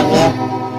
Tá Amém.